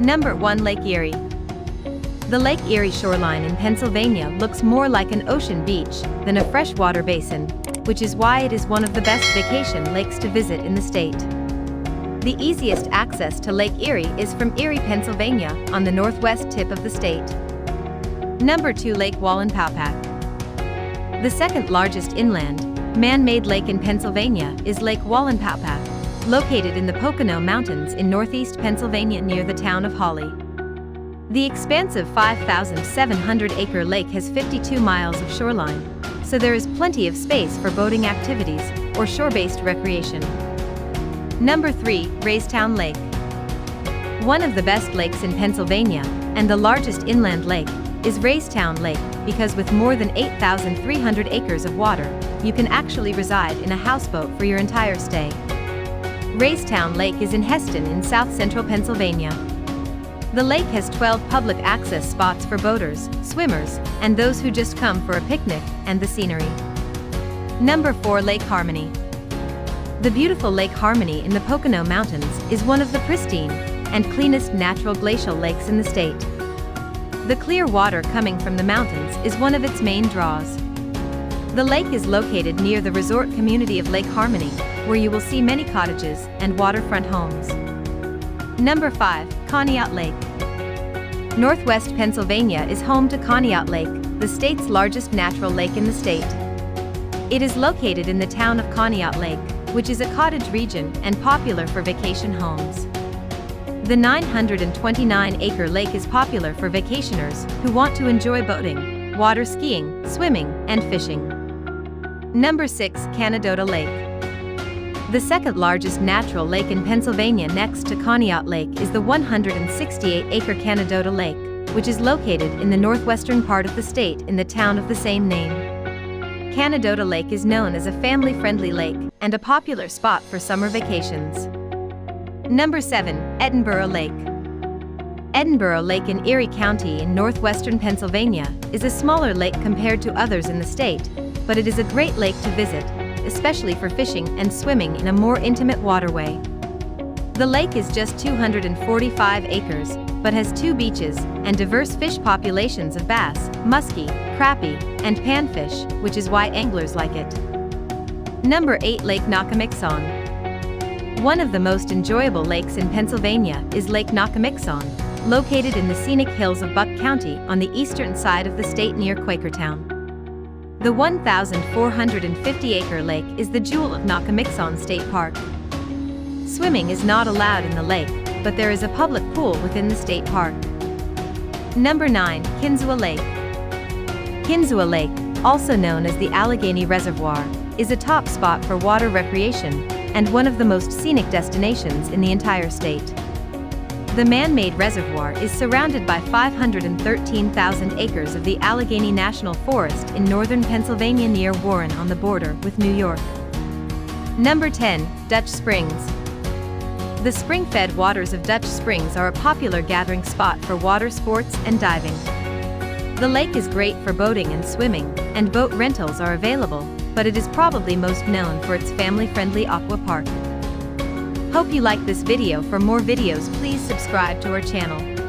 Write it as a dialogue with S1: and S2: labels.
S1: Number 1 Lake Erie. The Lake Erie shoreline in Pennsylvania looks more like an ocean beach than a freshwater basin, which is why it is one of the best vacation lakes to visit in the state. The easiest access to Lake Erie is from Erie, Pennsylvania, on the northwest tip of the state. Number 2 Lake Wallenpaupack. The second largest inland, man-made lake in Pennsylvania is Lake Wallenpaupack, located in the Pocono Mountains in northeast Pennsylvania near the town of Hawley. The expansive 5,700-acre lake has 52 miles of shoreline, so there is plenty of space for boating activities or shore-based recreation. Number 3. Raystown Lake One of the best lakes in Pennsylvania, and the largest inland lake, is Raystown Lake because with more than 8,300 acres of water, you can actually reside in a houseboat for your entire stay. Raystown Lake is in Hesston in south-central Pennsylvania. The lake has 12 public access spots for boaters, swimmers, and those who just come for a picnic and the scenery. Number 4 Lake Harmony The beautiful Lake Harmony in the Pocono Mountains is one of the pristine and cleanest natural glacial lakes in the state. The clear water coming from the mountains is one of its main draws. The lake is located near the resort community of Lake Harmony, where you will see many cottages and waterfront homes. Number 5. Conneaut Lake Northwest Pennsylvania is home to Conneaut Lake, the state's largest natural lake in the state. It is located in the town of Conneaut Lake, which is a cottage region and popular for vacation homes. The 929-acre lake is popular for vacationers who want to enjoy boating, water skiing, swimming, and fishing. Number 6 Canadohta Lake The second largest natural lake in Pennsylvania next to Conneaut Lake is the 168-acre Canadohta Lake, which is located in the northwestern part of the state in the town of the same name. Canadohta Lake is known as a family-friendly lake and a popular spot for summer vacations. Number 7. Edinboro Lake Edinboro Lake in Erie County in northwestern Pennsylvania is a smaller lake compared to others in the state, but it is a great lake to visit, especially for fishing and swimming in a more intimate waterway. The lake is just 245 acres, but has two beaches and diverse fish populations of bass, muskie, crappie, and panfish, which is why anglers like it. Number 8 Lake Nockamixon one of the most enjoyable lakes in Pennsylvania is Lake Nockamixon, located in the scenic hills of Buck County on the eastern side of the state near Quakertown. The 1,450-acre lake is the jewel of Nockamixon State Park. Swimming is not allowed in the lake, but there is a public pool within the state park. Number 9. Kinzua Lake Kinzua Lake, also known as the Allegheny Reservoir, is a top spot for water recreation and one of the most scenic destinations in the entire state. The man-made reservoir is surrounded by 513,000 acres of the Allegheny National Forest in northern Pennsylvania near Warren on the border with New York. Number 10. Dutch Springs The spring-fed waters of Dutch Springs are a popular gathering spot for water sports and diving. The lake is great for boating and swimming, and boat rentals are available, but it is probably most known for its family-friendly aqua park. Hope you like this video for more videos please subscribe to our channel.